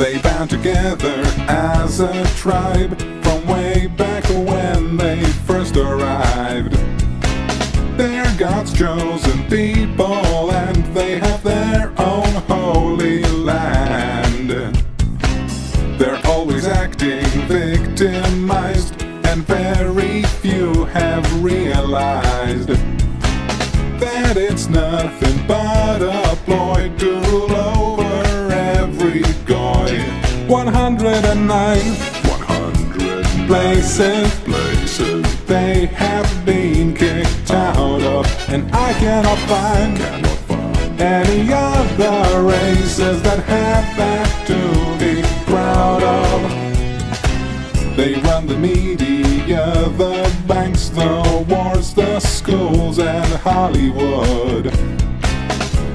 They bound together as a tribe from way back when they first arrived. They're God's chosen people and they have their own holy land. They're always acting victimized and very few have realized that it's nothing 109 100 places places they have been kicked out of, and I cannot find cannot find any other races that have that to be proud of. They run the media, the banks, the wars, the schools, and Hollywood.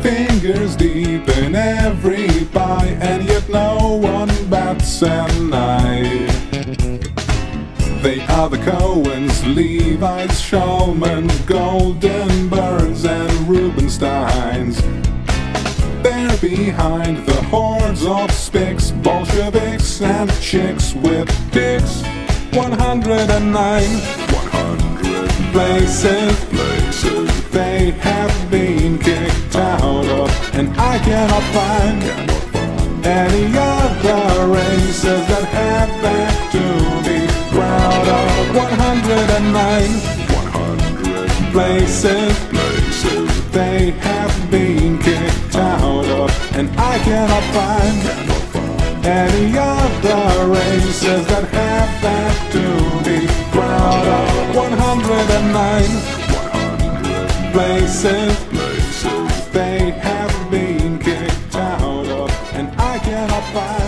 Fingers deep in every pie, and yet no one bats an eye. They are the Cohens, Levi's, Shulmans, Goldenbergs, and Rubensteins. They're behind the hordes of spics, Bolsheviks, and chicks with dicks. 109 100 places places they have been kicked out of, and I cannot find cannot find any other races that have that to be proud of. 109 100 places places they have been kicked out of, and I cannot find cannot find any other races that have that to be proud of. 109 100 places places they have been kicked out of, and I cannot find cannot find any